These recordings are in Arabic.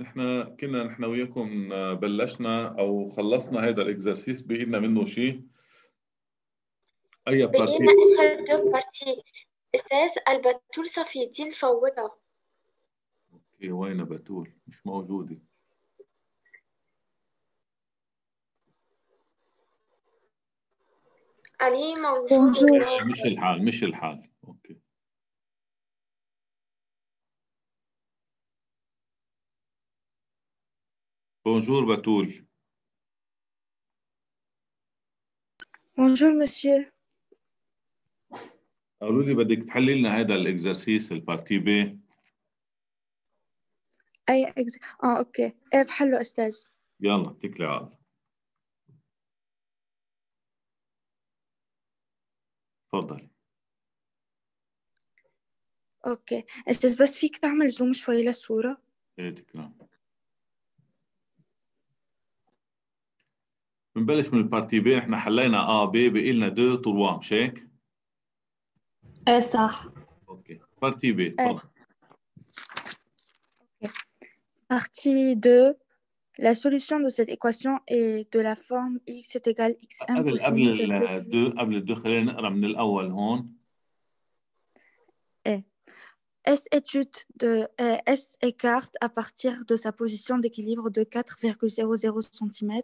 نحن كنا نحن وياكم بلشنا أو خلصنا هذا ال exercice بقينا منه شيء أي partie بقينا اخر deux parties أستاذ البتول صفي الدين فوضها OK وين بتول مش موجودة. علي موجود. مش الحال مش الحال. OK bonjour بتول Bonjour, monsieur. قالوا لي بدك تحلي لنا هذا ال exercice ال partie B أي ex... آه OK إيه بحلو أستاذ يلا اتكلي على الله تفضلي OK أستاذ بس فيك تعمل zoom شوي للصورة إيه تكرم بنبلش من ال partie B إحنا حلينا A B بقي لنا 2 3 مش هيك؟ إيه صح. OK. partie B تفضل. Partie 2. La solution de cette équation est de la forme x est égal xm قبل cosinus قبل de الدو قبل الدو خلينا نقرأ من الأول هون. S étude de euh, S écarte à partir de sa position d'équilibre de 4,00 cm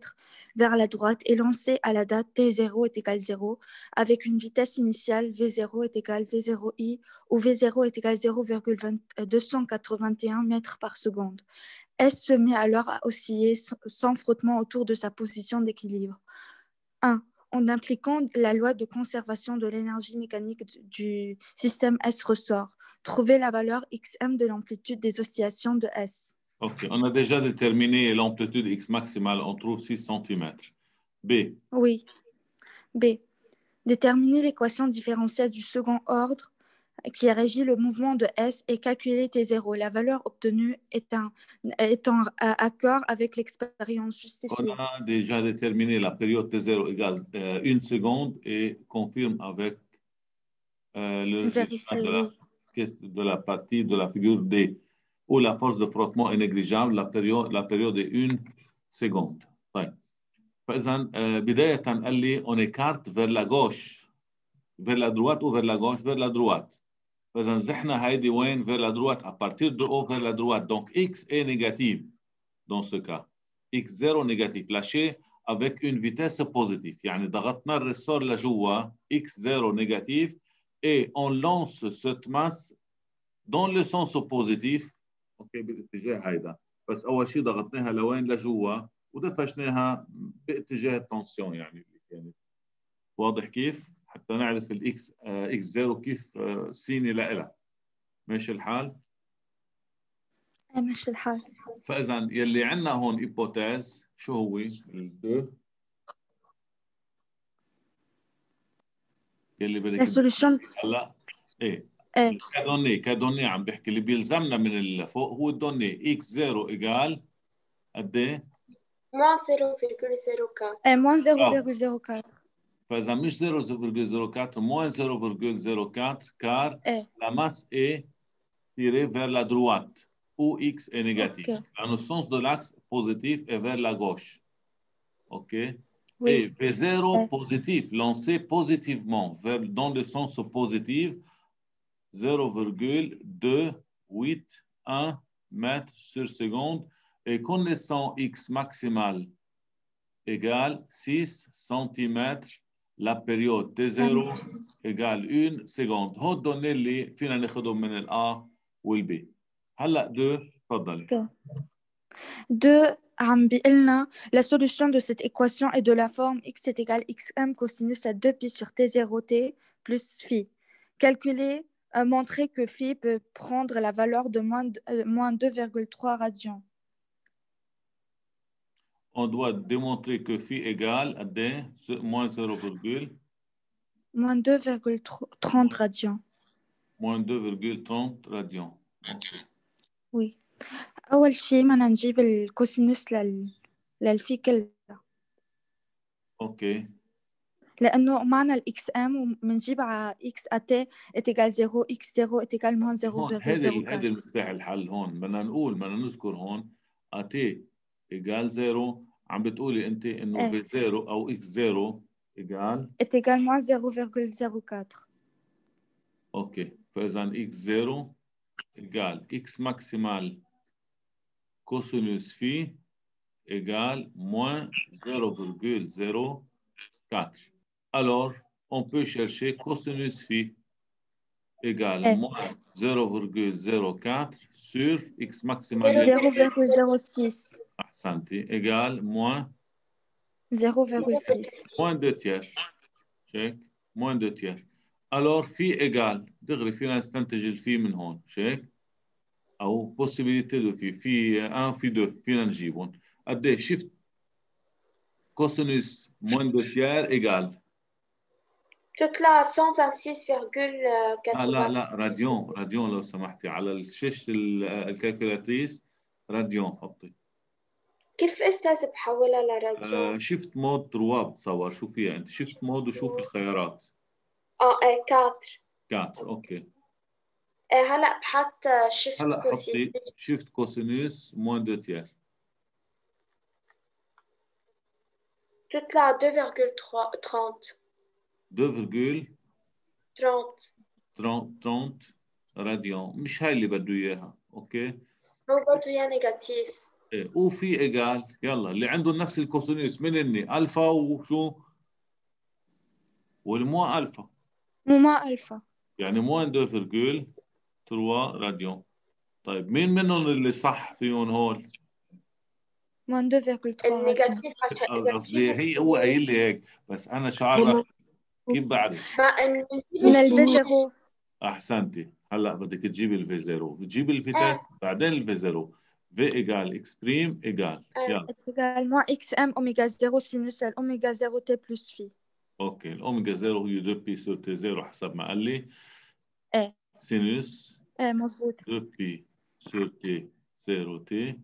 vers la droite et lancé à la date t0 est égal 0 avec une vitesse initiale v0 est égal v0i où v0 est égal 0,281 mètres par seconde. S se met alors à osciller sans frottement autour de sa position d'équilibre. 1. En impliquant la loi de conservation de l'énergie mécanique du système S ressort, Trouver la valeur xm de l'amplitude des oscillations de S. OK. On a déjà déterminé l'amplitude x maximale. On trouve 6 cm. B. Oui. B. Déterminer l'équation différentielle du second ordre qui régit le mouvement de S et calculer T0. La valeur obtenue est, en accord avec l'expérience justifiée. On a déjà déterminé la période T0 égale euh, une seconde et confirme avec euh, le résultat de de la partie de la figure D où la force de frottement est négligeable la période la période est 1 seconde طيب فاذا آه، بدايه قال لي on écarte vers la gauche vers la droite ou vers la gauche vers la droite فاذا زحنا هيدي وين vers la droite à partir de haut vers la droite donc x est négative dans ce cas x0 négatif lâché avec une vitesse positive يعني ضغطنا الريسور لجوا x0 négatif Et on lance cette masse dans le sens positif OK بالاتجاه هيدا بس أول شيء ضغطناها لوين لجوا ودفشناها باتجاه ال tension يعني اللي كانت واضح كيف؟ حتى نعرف ال x x zéro كيف آه، signe لها ماشي الحال؟ ماشي الحال. فاذا يلي عندنا هون hypothèse شو هو؟ ال deux يلي بدك La solution هلا ايه est كدوني كدوني عم بحكي اللي بيلزمنا من الفوق هو الدوني اكس زيرو ايجال قد ايه؟ moins 0,04 est moins 0,04. فاذا مش 0,04 moins 0,04 car Eh. la masse est tirée vers la droite où x est négatif. Ok. Dans le sens de l'axe positif est vers la gauche. OK Et Oui. V0 Eh. positif, lancé positivement vers, dans le sens positif, 0,281 mètres sur seconde et connaissant x maximal égale 6 cm la période T0 égale 1 seconde هون الدوني اللي فينا ناخذهم من الA والB هلا 2 تفضلي 2 عم بيقلنا la solution de cette équation est de la forme x est égal xm cosinus à 2pi sur t0t plus phi. Calculer, euh, montrer que phi peut prendre la valeur de moins, euh, moins 2,3 radians. on doit démontrer que phi égale à D moins 0, Moins 2,30 radians. moins 2,30 radians. OK. Oui. أول شيء بدنا نجيب ال cosinus لل... لل phi كلها OK. لأنه معنا ال xm وبنجيب على x à t est égal 0 x 0 est égal moins هون هذا هذا 0,04 المفتاح الحل. هون بدنا نقول بدنا نذكر هون à t égal zéro. عم بتقولي أنت إنه إيه. V zéro أو x zéro égal est égal moins 0,04 أوكي. فإذا إكس زيرو ايجال إكس ماكسيمال كوسينوس في ايجال موان 0,04 alors on peut chercher cosinus phi égale Eh. moins 0,04 sur x maximal 0,06 أحسنتي égale moins 0,6 moins 2 tiers شيك moins 2 tiers alors phi égale دغري فينا نستنتج الفي من هون شيك أو possibilité de phi phi 1 phi 2 فينا نجيبهم قد إيه شفت cosinus moins 2 tiers égale بتطلع 126,86 آه لا لا radian radian لو سمحتي على شاشة ال- ال calculatrice radian حطي كيف أستاذ بحولها لراديو؟ آه shift mode 3 بتصور. شو فيها. انت. shift mode وشوف الخيارات. آه إيه 4 4 OK هلا بحط shift هلا حطي shift cosinus moins deux tiers بتطلع 2,30 2,30 30 30 راديون مش هاي اللي بده إياها OK؟ هو برضه يا négatif إيه. و phi égal. يلا اللي عنده نفس ال cosinus من اني ألفا وشو وال moins alpha. moins alpha يعني moins 2,3 راديون طيب مين منهم اللي صح فيهم هون؟ moins 2,3 radians ال négatif عشان إذا قصدي في هي هو قايل لي هيك بس أنا شو عارف كيف بعرف؟ من ال V 0 أحسنتي. هلا بدك تجيبي ال V zéro بتجيبي ال vitesse بعدين ال V zéro V égal x prime égal. آه. يلا. Est égal moins xm oméga 0 sinus L oméga 0 t plus phi. OK ال oméga zéro هي 2 pi sur T zéro حسب ما قال لي. إيه. sinus إيه مظبوط. 2 pi sur T zéro t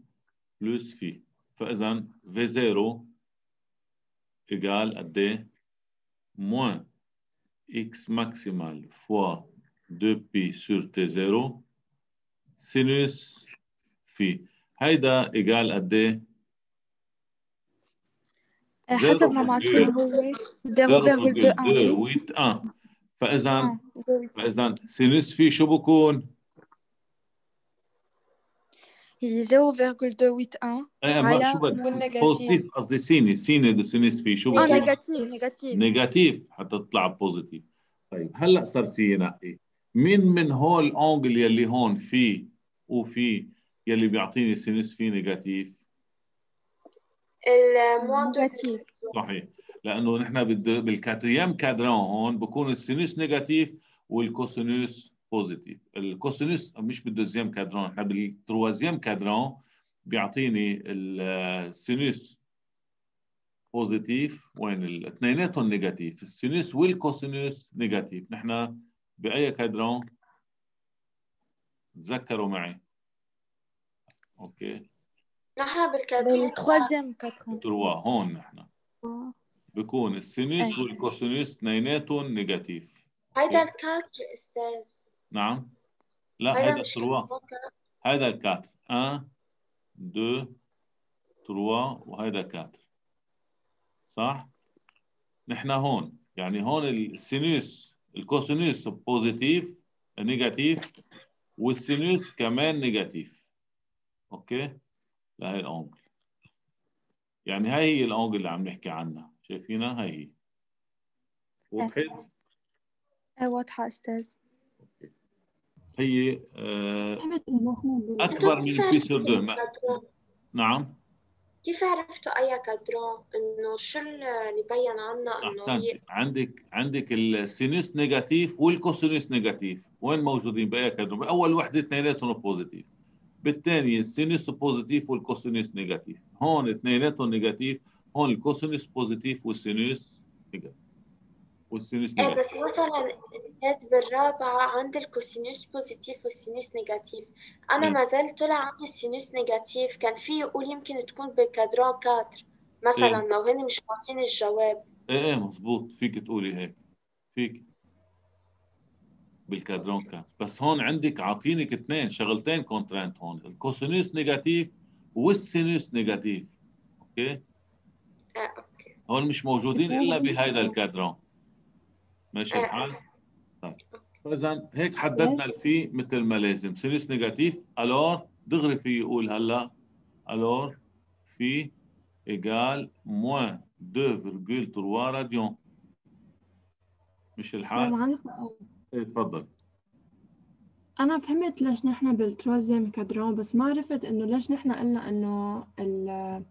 plus phi فاذا V zéro égal قد إيه؟ moins x maximal fois 2 pi sur T zéro sinus phi هيدا égal قد إيه؟ إيه، حسب ما معطول هو 0,21 0.281 فاذا آه، فاذا sinus phi شو بكون؟ هي 0,281 إيه ما على positif قصدي signe signe de sinus phi شو آه؟ négatif négatif négatif حتى تطلع positif طيب هلا صار فيي نقي مين من هول ال angle يلي هون phi و phi يلي بيعطيني sinus phi négatif ال moins négatif صحيح لأنه نحن بال quatrième cadran هون بكون ال sinus négatif وال cosinus positif ال cosinus مش بال deuxième cadran نحن بال troisième cadran بيعطيني ال sinus positif وين الاثنيناتهم négatif ال sinus وال cosinus négatif نحن بأي cadran تذكروا معي. okay. نحن بال cadran. بال troisième cadran trois هون نحن. بكون ال sinus. وال cosinus اثنيناتهم négatif هيدا ال cadran أستاذ. نعم. لا هيدا هيدا مش trois. هيدا ال quatre. 1 2 3 وهيدا 4 صح؟ نحن هون. يعني هون ال sinus ال cosinus positif négatif وال sinus كمان négatif okay؟ لهي ال angle يعني هاي هي ال angle اللي عم نحكي عنها. شايفينها؟ هاي هي. وضحت؟ إيه واضحة أستاذ. هي آه أكبر من كيف ال pi sur عرفتوا 2 ما- ال cadran؟ نعم. كيف عرفتوا أي cadran إنه شو اللي بين عنا إنه هي؟ احسنت عندك عندك ال sinus négatif وال cosinus négatif. وين موجودين بأي cadran باول وحدة اثنيناتهم positif بالثانيه ال sinus positif وال cosinus négatif. هون اثنيناتهم négatif هون ال cosinus positif وال sinus négatif. وال sinus إيه négatif. بس مثلا أستاذ بالرابعة عند ال cosinus positif وال sinus négatif. أنا. ما زال طلع عندي ال sinus négatif. كان فيي قول يمكن تكون بال cadran quatre. مثلا إيه. لو هن مش عاطين الجواب. إيه إيه مزبوط فيك تقولي هيك. فيك. بال cadran quatre بس هون عندك عاطينك اثنين شغلتين contraintes هون. ال cosinus négatif وال sinus négatif. okay؟ آه، okay. هون مش موجودين إلا بهيدا ال cadran. ماشي آه. الحال؟ طيب. فاذا هيك حددنا ال phi مثل ما لازم. sinus négatif. Alors دغري فيي قول هلا alors phi égale moins 2.3 radians مش الحال؟ إيه، تفضل. أنا فهمت ليش نحن بال troisième cadran بس ما عرفت إنه ليش نحن قلنا إنه ال-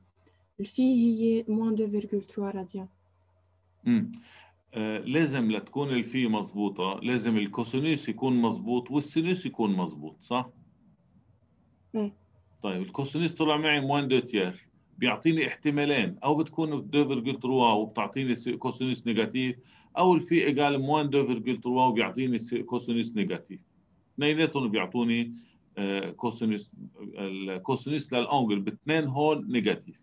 ال phi هي moins 2.3 radians امم لازم لتكون ال phi مضبوطة لازم ال cosinus يكون مضبوط وال sinus يكون مضبوط صح؟ إيه. طيب ال cosinus طلع معي moins deux tiers بيعطيني احتمالين أو بتكون 2.3 وبتعطيني si- cosinus négatif أو ال phi égale moins 2.3 وبيعطيني si- cosinus négatif. اثنيناتهم بيعطوني آه، cosinus ال cosinus لل angle باثنين هون négatif.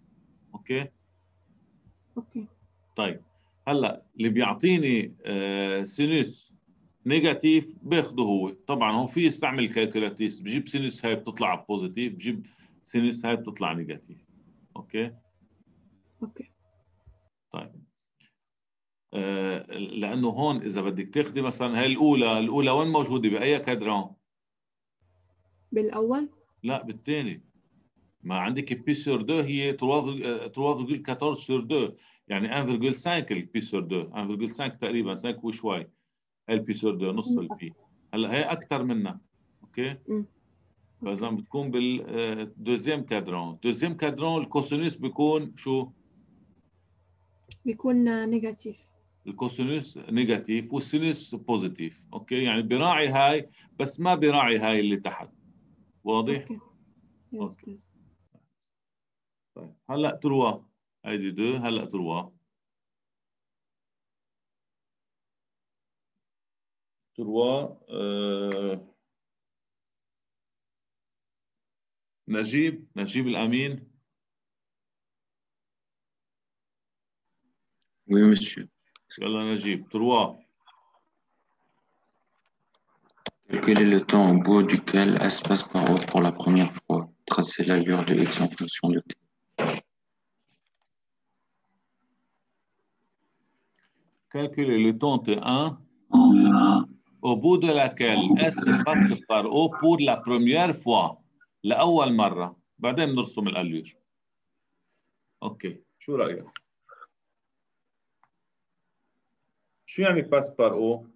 okay؟ okay. طيب. هلا اللي بيعطيني آه، sinus négatif باخده هو. طبعا هو فيي استعمل calculatrice بجيب sinus هاي بتطلع positif بجيب sinus هاي بتطلع négatif okay؟ okay. طيب. آه، لأنه هون إذا بدك تاخذي مثلا هاي الأولى الأولى وين موجودة؟ بأي cadran؟ بالأول؟ لا بالثاني ما عندك pi sur 2 هي 3.14 sur 2 يعني 1.5 ال pi sur 2 1.5 تقريبا. 5 وشوي ال pi sur 2 نص ال pi هلأ هي أكثر منها okay. فإذا بتكون بال deuxième cadran. deuxième cadran ال cosinus بيكون شو؟ بيكون négatif. ال cosinus négatif وال sinus positif. okay؟ يعني براعي هاي بس ما براعي هاي اللي تحت. واضح؟ okay. okay. أستاذ طيب هلا تروا هيدي دو هلا تروا تروا آه... نجيب نجيب الامين Oui, monsieur. يلا نجيب تروا Quel est le temps au bout duquel S passe par O pour la première fois? Tracez l'allure de X en fonction de T. Calculer le temps T1 au bout de laquelle S passe par O pour la première fois لأول مرة بعدين بنرسم الألير okay شو رأيك؟ شو يعني passe par O؟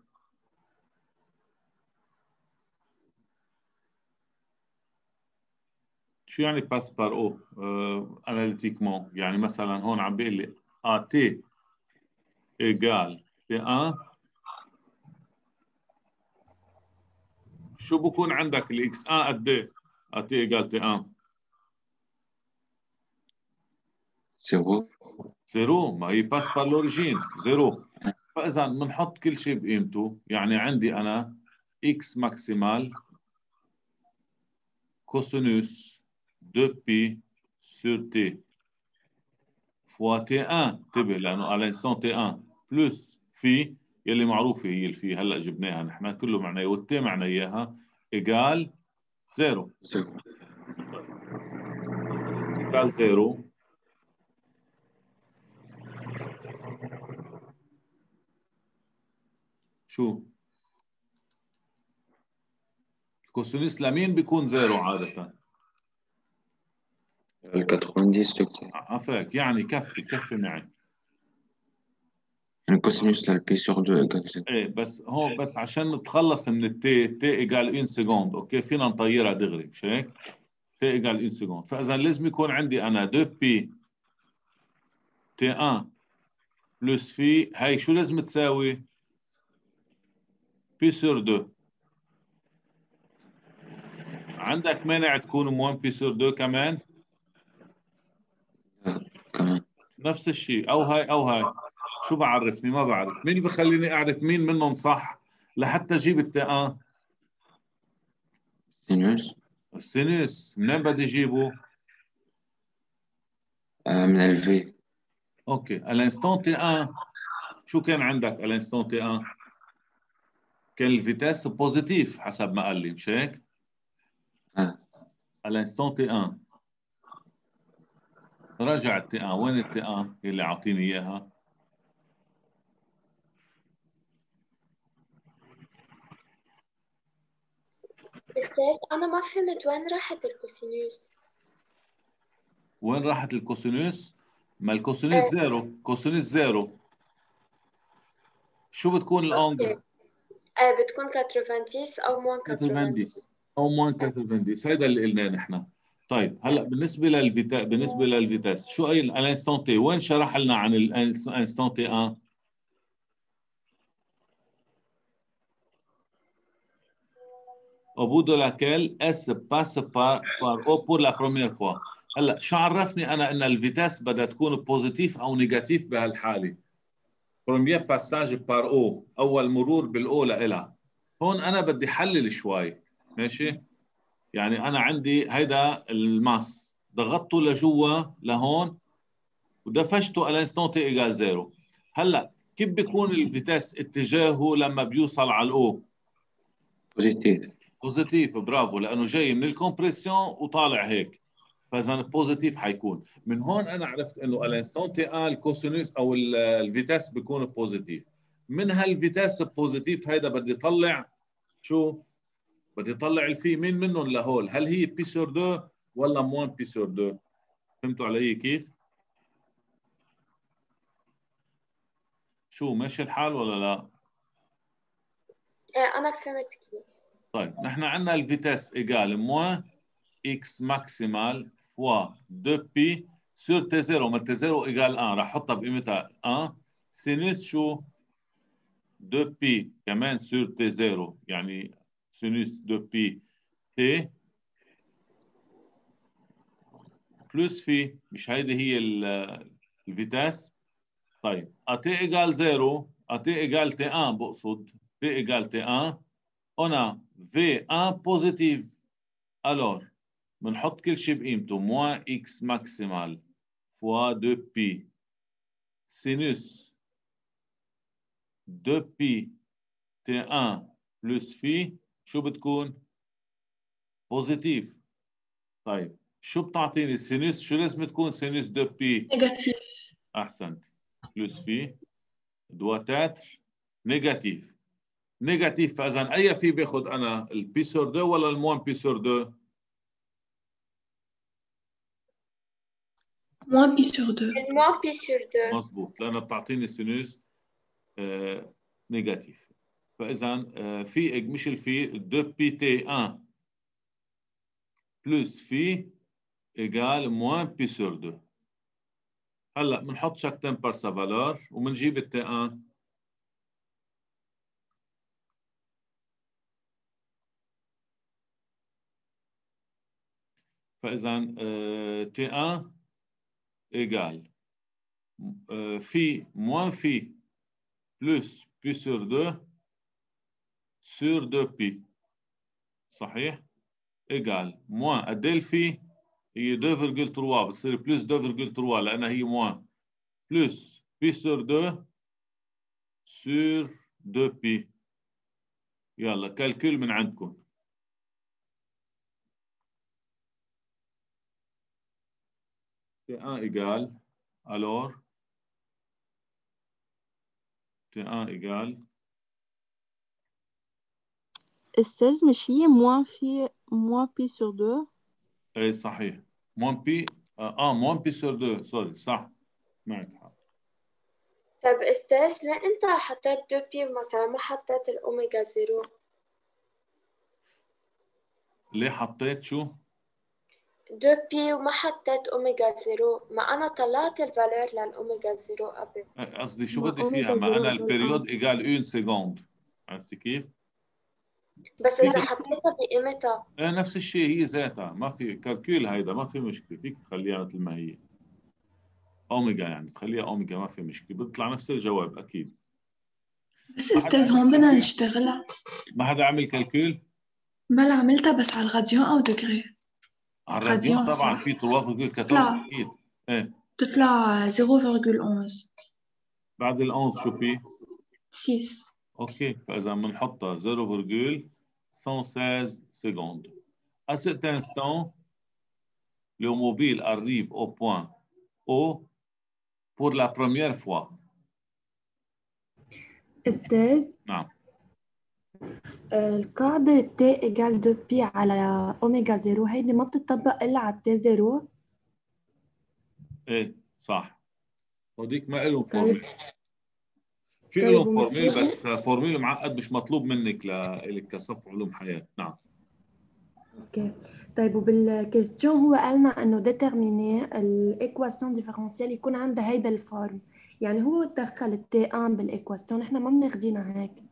شو يعني passe par O؟ analytiquement يعني مثلا هون عم بيقول لي à t égale. t 1 شو بكون عندك؟ ال x 1 قد إيه؟ t égale t 1 Zéro. zéro. ما هي passe par l'origine zéro. فإذا بنحط كل شيء بقيمته. يعني عندي أنا x maximal cosinus 2 pi sur T fois t 1 انتبه لأنه على instant t 1 plus phi يلي معروفه هي ال phi هلا جبناها نحن كله معناه وال T معنا إياها égale zéro. Zéro. égale zéro. شو؟ cosinus لمين بيكون zéro عادة؟ Le 90 degrés. عفاك يعني كفي كفي معي. Là, le pi sur 2 égale 0. إيه بس هون بس عشان نتخلص من ال t t égale 1 seconde OK فينا نطيرها دغري مش هيك؟ t égale 1 seconde فإذا لازم يكون عندي أنا 2 pi t 1 plus phi هاي شو لازم تساوي؟ pi sur 2 عندك مانع تكون moins pi sur 2 كمان؟ Même. نفس الشيء أو هاي أو هاي شو بعرفني ما بعرف. مين اللي بخليني أعرف مين منهم صح لحتى أجيب ال t Sinus. ال sinus منين بدي أجيبه؟ Euh, من ال V. OK. ال instant t 1 شو كان عندك ال instant t 1 كان ال vitesse positive حسب ما قال لي مش هيك؟ آه. ال instant t 1 راجع ال t un وين ال t un اللي عاطيني إياها؟ أستاذ أنا ما فهمت وين راحت ال cosinus وين راحت ال cosinus ما ال cosinus zéro. cosinus zéro. شو بتكون ال angle؟ آه بتكون 90 أو moins 90 أو moins 90 هيدا اللي قلناه نحن. طيب هلأ بالنسبة لل vitesse بالنسبة لل vitesse شو أي ال instant t وين شرح لنا عن ال instant t 1 au bout de laquelle S passe par, par O pour la première fois. هلا شو عرفني أنا إن ال vitesse بدها تكون positive أو négative بهالحالة؟ premier passage par O أول مرور بال O لإلها هون أنا بدي حلل شوي ماشي؟ يعني أنا عندي هيدا ال masse ضغطته لجوا لهون ودفشته ال instant t égale zéro هلا كيف بيكون ال vitesse اتجاهه لما بيوصل على ال O؟ positive positive bravo لأنه جاي من ال compression وطالع هيك. فإذا positive حيكون. من هون أنا عرفت إنه ال instant t un ال cosinus أو ال vitesse بيكون positive من هال vitesse positive هيدا بدي طلع شو؟ بدي طلع ال phi. مين منهم لهول؟ هل هي pi sur 2 ولا moins pi sur 2 فهمتوا علي كيف؟ شو ماشي الحال ولا لا؟ آه أنا فهمت كيف. طيب نحن عندنا ال vitesse égale moins x maximal fois 2 pi sur T 0 ما T 0 égale 1 راح أحطها بقيمتها 1 sinus شو؟ 2 pi كمان sur T 0 يعني sinus 2 pi t plus phi. مش هيدي هي ال vitesse. طيب à t égale 0 à t égale t 1 بقصد. t égale t 1 on a V1 positif. Alors, بنحط كل شيء بقيمته moins x maximal fois 2pi sinus 2pi t1 plus phi شو بتكون؟ positive طيب شو بتعطيني ال sinus شو لازم تكون sinus 2pi négatif احسنت plus phi doit être négatif. négatif فاذا أي phi باخذ أنا ال pi sur 2 ولا ال moins pi sur 2 moins pi sur 2 moins pi sur 2 مزبوط لانها بتعطيني sinus آه négatif. فاذا آه phi مش ال phi 2 pi t 1 plus phi égale moins pi sur 2 هلأ بنحط chacune par sa valeur وبنجيب ال t 1 فاذا t 1 égale phi moins phi plus pi sur 2 sur 2 pi صحيح égale moins قد إيه هي 2.3 بتصير plus 2.3 لانها هي moins plus pi sur 2 sur 2 pi يلا calcul من عندكم. T1 égale, alors, T1 égale, أستاذ مش هي moins phi moins pi sur deux اي صحيح. moins pi آه moins pi sur 2 sorry صح. معك حق. طيب أستاذ ليه أنت حطيت 2 pi مثلا ما حطيت ال oméga zéro؟ ليه حطيت شو؟ 2 pi وما حطيت oméga zéro ما أنا طلعت ال valeur لل oméga zéro قبل قصدي شو بدي فيها؟ ما أنا غلطان. ال période égale 1 seconde عرفتي كيف؟ بس إذا حطيتها بقيمتها إيه نفس الشيء هي ذاتها ما في calcul هيدا ما في مشكله فيك تخليها مثل ما هي اوميجا يعني تخليها اوميجا ما في مشكله بيطلع نفس الجواب أكيد بس أستاذ هون بدنا نشتغلها ما حدا عمل calcul بلا عملتها بس على الغاديون أو degré على ال radian radian، طبعا صح. في 3.14 لا. أكيد إيه تطلع 0.11 بعد ال 11 شو في؟ 6 OK فاذا بنحطها 0,116 secondes. À cet instant, le mobile arrive au point O pour la première fois أستاذ نعم آه، القاعدة T égale 2 pi على oméga zéro هيدي ما بتطبق إلا على T zéro إيه صح هوديك ما لهم طيب. formule في طيب، لهم formule بس formule معقد مش مطلوب منك لك كصف علوم حياة نعم OK طيب وبال question هو قالنا انه déterminer l'équation différentielle يكون عندها هيدا ال forme يعني هو دخل ال T n بال équation نحن ما بناخدينها هيك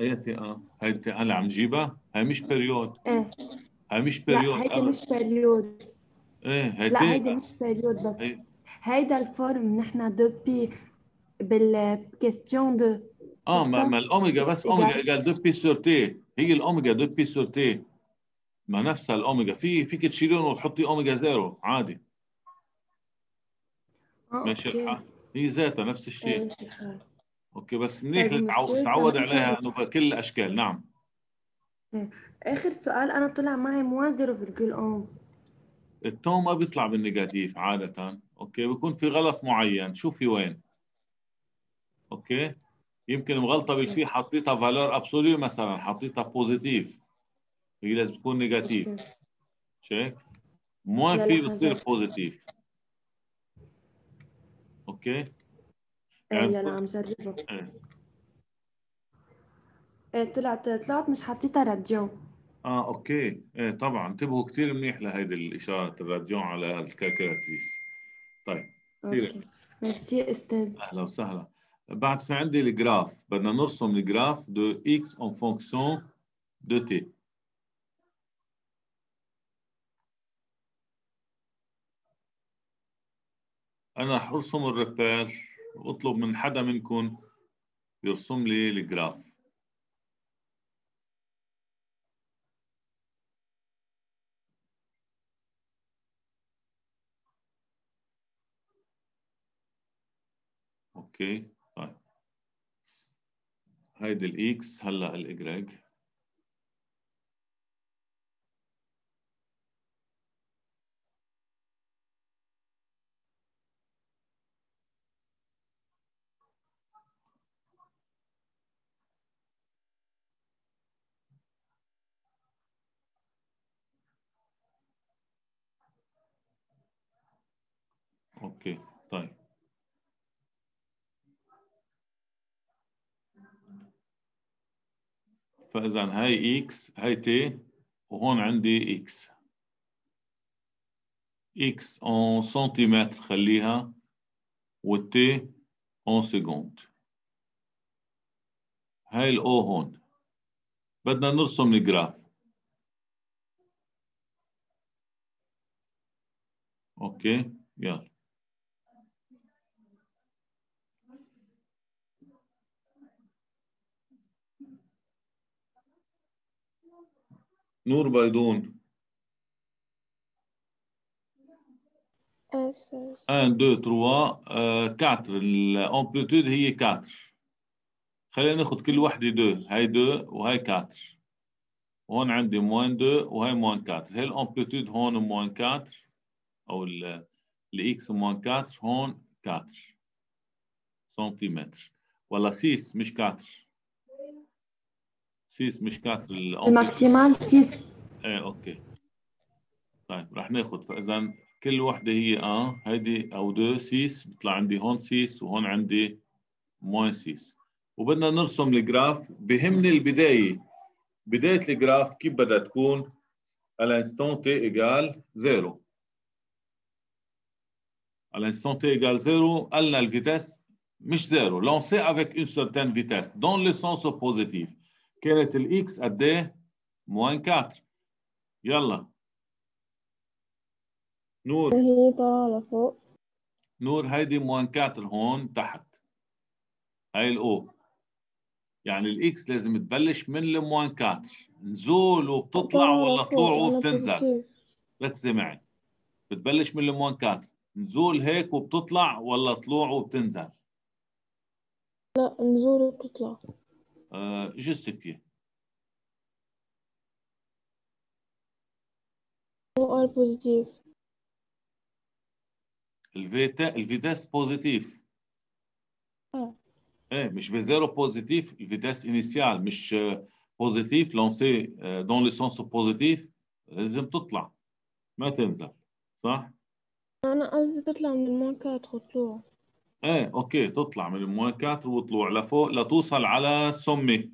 ايتي آه. هاي أنا عم جيبها؟ هاي مش période إيه. هاي مش لا بيريود هيدي أبد. مش بيريود إيه هاي لا هيدي مش بيريود بس. هي- هيدا الفورم نحن دو بي بالكيستيون دو آه ما؟ ما الأوميجا بس أوميجا ايجال 2 بي سور تي هي الأوميجا 2 بي سور تي ما نفسها الأوميجا. في فيك تشيلون وتحطي أوميجا زيرو عادي. آه ماشي الحال هي ذاتها نفس الشيء. ماشي الحال أوكي بس منيح طيب تعود عليها. انه بكل الأشكال. نعم. آخر سؤال أنا طلع معي moins 0.11 ال T ما بيطلع بال négatif عادة. OK بيكون في غلط معين. شوفي وين. OK يمكن مغلطة بال V حطيتها valeur absolue مثلا حطيتها positive. هي لازم تكون négative. شيك؟ moins V بتصير. positive. OK. إيه يعني يلا عم جربه. إيه طلعت طلعت مش حطيتها راديون آه OK. إيه طبعا. انتبهوا كثير منيح لهيدي الإشارة الراديون على ال calculatrice طيب كثير ميرسي أستاذ. أهلا وسهلا. بعد في عندي ال graphe. بدنا نرسم ال graphe de x en fonction de t. أنا رح أرسم ال repère. واطلب من حدا منكم يرسم لي الجراف. أوكي طيب. هيدي الاكس هلا الاجريج OK طيب. فإذا هاي x هاي t وهون عندي x x en centimètre خليها وال t en seconde هاي ال O هون. بدنا نرسم ال graphe OK يلا. نور بيضون. 1 2 3 آه، 4 ال amplitude هي 4 خلينا ناخذ كل وحده 2 هاي 2 وهي 4 هون عندي moins 2 وهي moins 4 هي ال amplitude هون moins 4 أو ال x moins 4 هون 4 centimètre ولا 6 مش 4 6 مش 4 ال amplitude maximale 6 إيه OK. طيب رح ناخذ فإذا كل وحدة هي آه هيدي أو deux 6 بيطلع عندي هون 6 وهون عندي moins 6 وبدنا نرسم ال graphe. بهمني البداية. بداية ال graphe كيف بدها تكون؟ À l'instant t égale 0 à l'instant t égale 0 قلنا ال vitesse مش 0 lancé avec une certaine vitesse. Dans le sens positif كانت ال x قد إيه؟ moins 4 يلا. نور. هي طالعة لفوق. نور هيدي moins 4 هون تحت. هاي ال O يعني ال x لازم تبلش من ال moins 4 نزول وبتطلع ولا طلوع وبتنزل. ركزي معي. بتبلش من ال moins 4 نزول هيك وبتطلع ولا طلوع وبتنزل؟ لا نزول وبتطلع. هو ار positive ال vite ال vitesse positive آه إيه مش في zéro positive ال vitesse initiale مش positive lancé dans le sens positif لازم تطلع ما تنزل صح؟ أنا قصدي تطلع من الماركات وطلوع إيه OK تطلع من ال moins 4 وطلوع لفوق لتوصل على سمي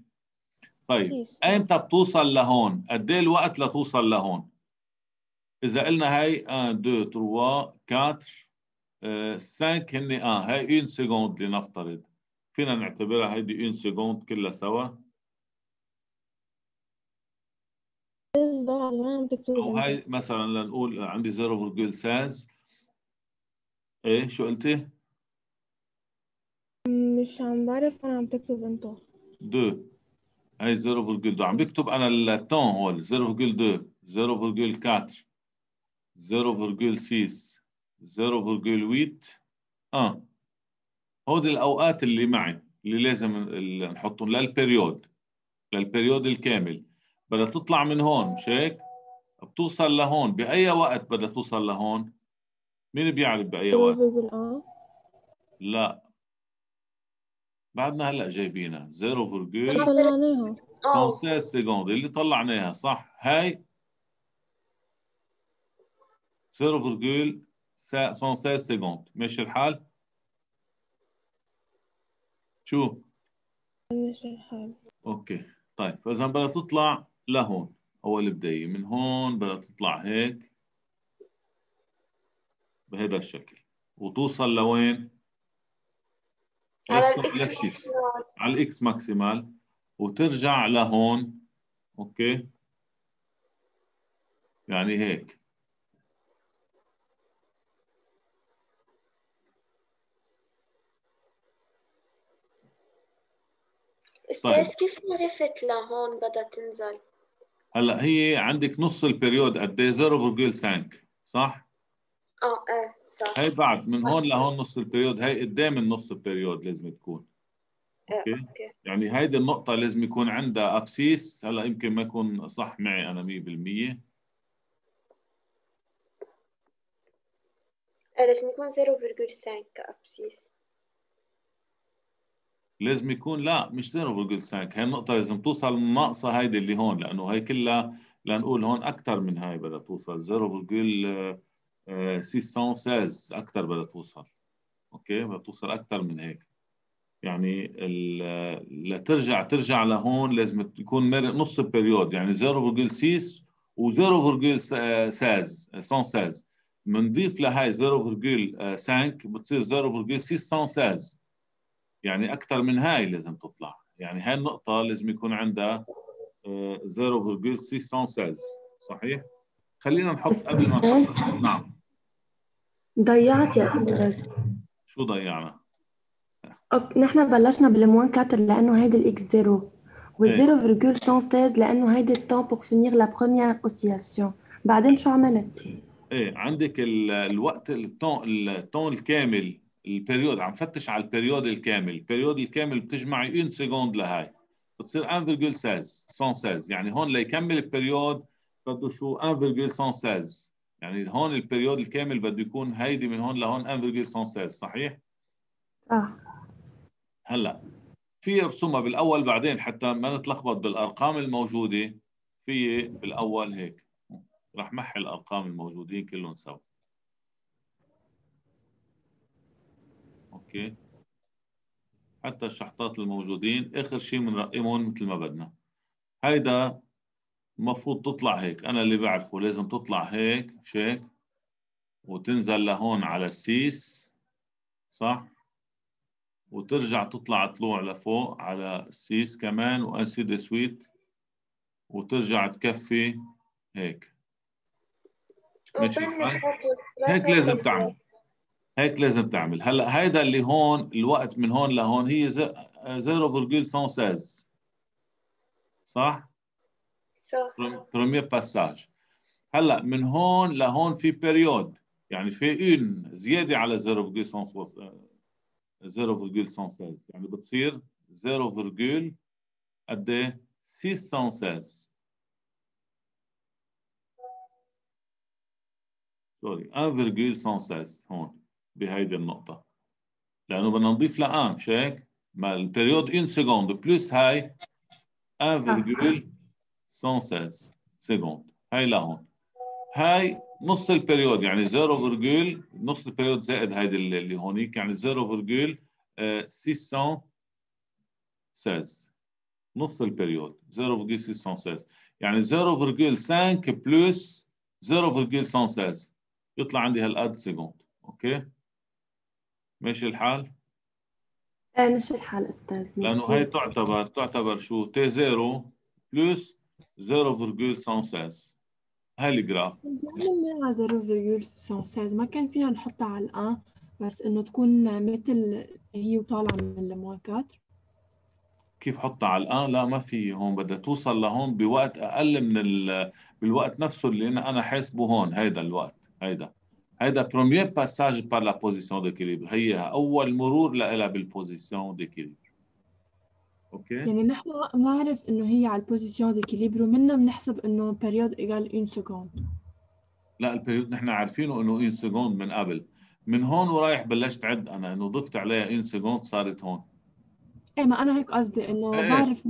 طيب six ايمتى بتوصل لهون؟ قد إيه الوقت لتوصل لهون؟ إذا قلنا هي 1 2 3 4 آه، 5 هن آه هي 1 seconde لنفترض فينا نعتبرها هيدي 1 seconde كلها سوا أو هاي مثلا لنقول عندي 0.16 إيه شو قلتي؟ مش عم بعرف أنا عم تكتب انت 2 هاي 0.2 عم بكتب أنا التون هول. 0.2 0.4 0.6 0.8 آه. هودي الأوقات اللي معي اللي لازم نحطهم لل période. لل période الكامل. بدها تطلع من هون مش هيك؟ بتوصل لهون. بأي وقت بدها توصل لهون؟ مين بيعرف بأي وقت؟ لا. بعدنا هلا جايبينها. 0.16 طلعناها آه seconde اللي طلعناها صح؟ هاي. 0.16 seconde ماشي الحال؟ شو؟ مش الحال. okay. طيب فإذا بدها تطلع لهون. أول بداية. من هون بدها تطلع هيك. بهذا الشكل. وتوصل لوين؟ على maximale. على ال x maximale وترجع لهون okay يعني هيك طيب. أستاذ كيف عرفت لهون بدها تنزل؟ هلأ هي عندك نص ال période قد إيه 0.5 صح؟ آه إيه صح. هي بعد من هون لهون نص ال période. هي قدام النص ال période لازم تكون. إيه okay؟ يعني هيدي النقطة لازم يكون عندها abscisse. هلأ يمكن ما يكون صح معي أنا 100% إيه لازم يكون 0.5 ك abscisse. لازم يكون لا مش 0.5 هي النقطة لازم توصل ناقصة هيدي اللي هون لأنه هي كلها لنقول هون أكثر من هاي بدها توصل. 0.616 أكثر بدها توصل. okay؟ بدها توصل أكثر من هيك. يعني لترجع ترجع لهون لازم يكون نص ال période. يعني 0.6 و 0.16 بنضيف لهي 0.5 بتصير 0.616 يعني أكثر من هاي لازم تطلع. يعني هاي النقطة لازم يكون عندها آه، 0.616 صحيح؟ خلينا نحط قبل ما نحط. نعم. ضيعت يا أستاذ شو ضيعنا؟ okay. نحن بلشنا بال moins 4 لأنه هيدي ال x zéro إيه. وال 0.116 لأنه هيدي ال temps pour finir la première oscillation بعدين شو عملت؟ إيه عندك ال- الوقت ال temps ال temps الكامل ال période عم فتش على ال période الكامل. ال période الكامل بتجمعي 1 seconde لهاي. بتصير 1.16 يعني هون ليكمل ال période بده شو؟ 1.16 يعني هون ال période الكامل بده يكون هيدي من هون لهون 1.16 صحيح؟ صح. هلأ في ارسمها بالأول بعدين حتى ما نتلخبط بالأرقام الموجودة في بالأول هيك. رح محي الأرقام الموجودين كلهم سوا. okay. حتى الشحطات الموجودين آخر شيء بنرقمهم مثل ما بدنا. هيدا المفروض تطلع هيك. أنا اللي بعرفه لازم تطلع هيك شيك وتنزل لهون على ال six صح؟ وترجع تطلع طلوع لفوق على ال six كمان و ainsi de suite وترجع تكفي هيك. ماشي الحال؟ هيك لازم تعمل. هيك لازم تعمل. هلا هيدا اللي هون الوقت من هون لهون هي ز- 0.116 صح؟ صح premier passage هلا من هون لهون في période يعني في un زيادة على 0.116 0.116 يعني بتصير 0. قد إيه؟ 616 sorry 1.116 هون بهيدي النقطة. لأنه بدنا نضيف ل un مش هيك؟ ما ال période 1 seconde plus هاي 1,116 seconde هاي لهون هاي نص ال période يعني 0, نص ال période زائد هيدي اللي هونيك يعني 0,616 نص ال période 0,616 يعني 0,5 plus 0,116 يطلع عندي هالقد seconde okay؟ ماشي الحال؟ إيه مشي الحال أستاذ لأنه هي تعتبر تعتبر شو؟ t 0 plus 0,116 هاي ال graphe عملنا 0.116 ما كان فينا نحطها على ال un بس إنه تكون مثل هي وطالعة من ال moins quatre كيف حطها على ال un؟ لا ما في هون. بدها توصل لهون بوقت أقل من ال... بالوقت نفسه اللي أنا أنا حاسبه هون هيدا الوقت هيدا. هيدا premier passage par la position d'équilibre هي أول مرور لها بال position d'équilibre okay. يعني نحن بنعرف إنه هي على ال position d'équilibre ومنا بنحسب إنه période égale 1 seconde لا ال période نحن عارفينه إنه 1 seconde من قبل. من هون ورايح بلشت عد أنا إنه ضفت عليها 1 seconde صارت هون. إيه ما أنا هيك قصدي إنه إيه. بعرف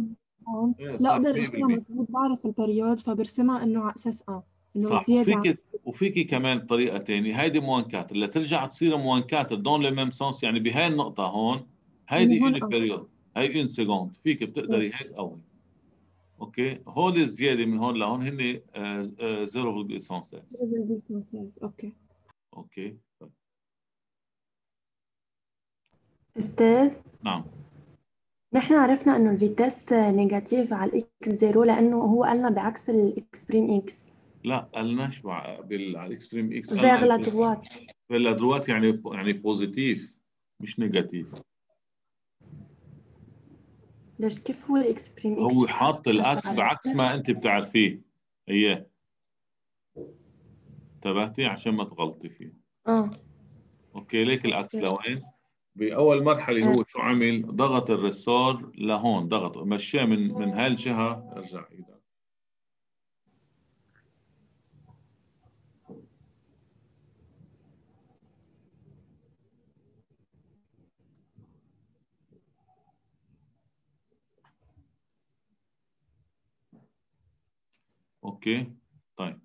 هون. إيه، لا أقدر ارسمها. مضبوط بعرف ال période فبرسمها إنه على أساس آه إنه صح. زيادة. وفيك وفيكي كمان طريقة ثانية هيدي moins quatre اللي ترجع تصير moins quatre dans le même sens يعني بهاي النقطة هون هيدي من هون. période هي une seconde فيك بتقدري هيك أو هيك أوكي؟ هول الزياده من هون لهون هن آه، آه، 0.16 أوكي. أوكي؟ طيب. أستاذ نعم. نحن عرفنا إنه ال vitesse négative على ال x zéro لأنه هو قالنا بعكس ال x prime x لا قالناش مع بال على ال x prime x. vers la droite. vers droite يعني يعني positive مش négative. ليش كيف هو ال x prime x؟ هو حاط ال axe بعكس ما أنت بتعرفيه. اياه انتبهتي؟ عشان ما تغلطي فيه. آه. أوكي ليك ال axe. لوين؟ بأول مرحلة هو شو عمل؟ ضغط ال ressort لهون ضغط. مشاه من من هاي الجهه ارجع إيدك أوكي طيب.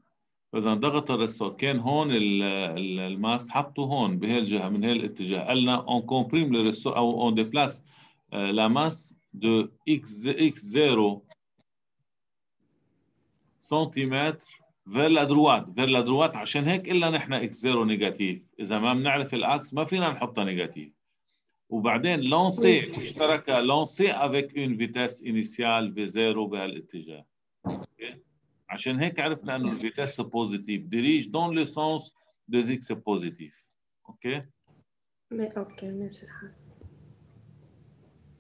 فاذا ضغط ال ressort كان هون ال- ال- ال masse حطه هون بهي الجهه من هي الاتجاه قالنا on comprime le ressort أو on déplace la masse de x x 0 centimètre vers la droite vers la droite عشان هيك قلنا نحن x 0 négatif إذا ما بنعرف ال axe ما فينا نحطها négatif وبعدين lancé اشترك lancé avec une vitesse initiale في 0 بهالاتجاه؟ عشان هيك عرفنا انه ال vitesse positive dirigée dans le sens des x positifs أوكي؟ أوكي ماشي الحال.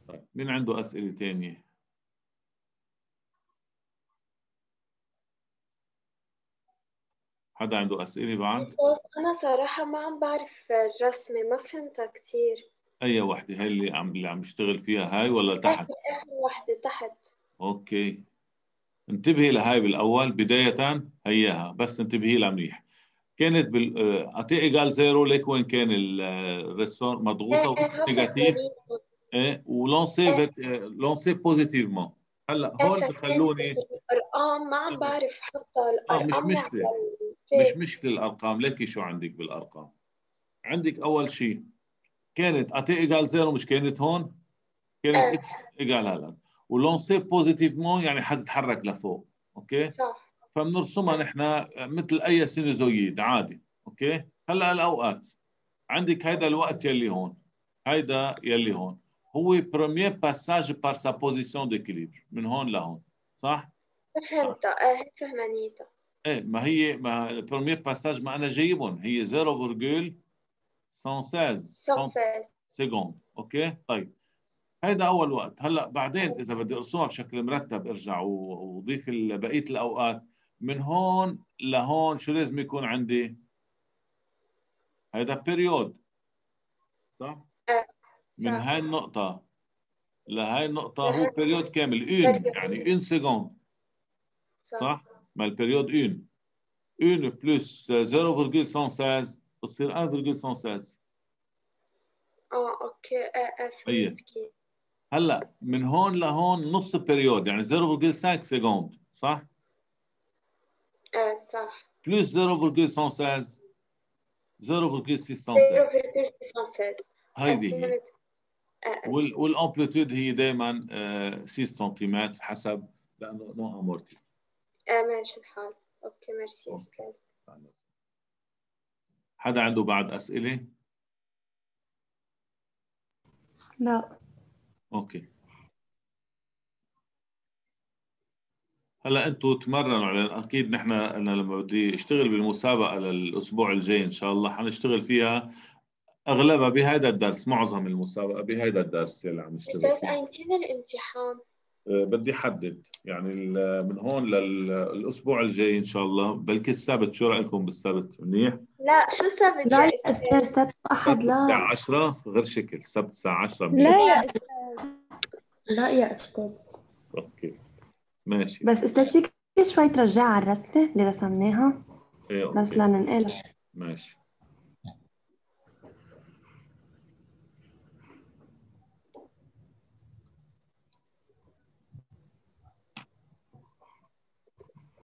طيب مين عنده أسئلة ثانية حدا عنده أسئلة بعد؟ بس أنا صراحة ما عم بعرف الرسمة ما فهمتها كتير. أي وحدة هي اللي عم اللي عم يشتغل فيها؟ هاي ولا تحت؟ آخر واحدة تحت. أوكي. انتبهي لهاي بالأول بداية هياها بس انتبهي لها منيح. كانت بال آه، à t égale zéro ليك وين كان ال- آه، مضغوطة و x négatif إيه و lancé آه، lancé positivement هلأ هون بخلوني الأرقام ما عم بعرف حتى الأرقام مش على مشكلة. طيب. مش مشكلة الأرقام. ليكي شو عندك بالأرقام. عندك أول شيء كانت à t égale زيرو مش كانت هون؟ كانت آه. إكس إيجال هلأ. و lancé positivement يعني حتتحرك لفوق أوكي؟ صح. فبنرسمها نحن مثل أي sinusoïde عادي أوكي؟ هلأ الأوقات عندك هيدا الوقت يلي هون هيدا يلي هون. هو premier passage par sa position d'équilibre من هون لهون صح؟ فهمتها. إيه فهمانيتها. إيه ما هي ما ال premier passage ما أنا جايبهم هي 0.116 cent seize secondes أوكي؟ طيب. هيدا أول وقت. هلأ بعدين إذا بدي ارسمها بشكل مرتب أرجع وأضيف بقية الأوقات. من هون لهون شو لازم يكون عندي؟ هيدا période صح؟ آه، من. هاي النقطة لهاي النقطة هو période كامل une يعني une seconde صح. ما ال période une une plus 0.116 بتصير 1.116 آه أوكي. آه آه أيه. فهمت كيف. هلا من هون لهون نص période يعني 0.5 seconde صح؟ آه صح. بلس 0.116 0.616 0,616 هيدي هي. آه. وال وال amplitude هي دائما 6 سنتيمتر حسب لأنه non amorti آه ماشي الحال. أوكي ميرسي أستاذ حدا عنده بعد أسئلة؟ لا. أوكي. هلا أنتم تمرنوا على أكيد نحن أنا لما بدي أشتغل بالمسابقة للأسبوع الجاي إن شاء الله حنشتغل فيها. أغلبها بهذا الدرس معظم المسابقة بهذا الدرس اللي عم نشتغل أستاذ فيه ايمتين الامتحان؟ أه، بدي أحدد. يعني ال- من هون للاسبوع الجاي إن شاء الله. بلكي السبت شو رأيكم بالسبت؟ منيح؟ لا شو سبت لا يا أستاذ أستاذ سبت احد السبت الساعة لا 10 غير شكل. السبت الساعة 10 منيح لا يا أستاذ. لا يا أستاذ. أوكي. ماشي. بس أستاذ فيك شوي ترجعها على الرسمه اللي رسمناها. إيه بس لننقلها ماشي.